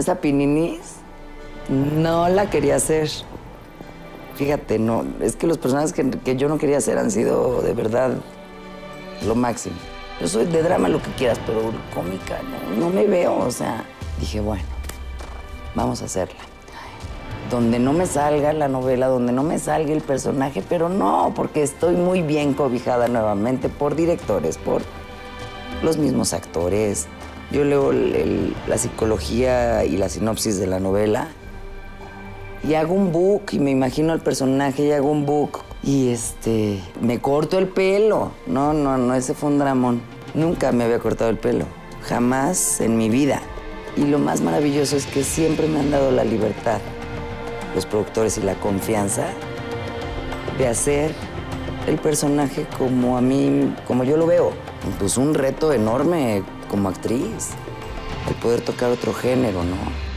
esa pininis no la quería hacer. Fíjate, no, es que los personajes que, yo no quería hacer han sido de verdad lo máximo. Yo soy de drama lo que quieras, pero cómica no me veo, o sea, dije, bueno, vamos a hacerla. Donde no me salga la novela, donde no me salga el personaje, pero no, porque estoy muy bien cobijada nuevamente por directores, por los mismos actores. Yo leo la psicología y la sinopsis de la novela y hago un book y me imagino al personaje y hago un book y este me corto el pelo. No, no, no, ese fue un dramón. Nunca me había cortado el pelo, jamás en mi vida. Y lo más maravilloso es que siempre me han dado la libertad, los productores y la confianza de hacer el personaje como a mí, como yo lo veo. Pues un reto enorme como actriz, el poder tocar otro género, ¿no?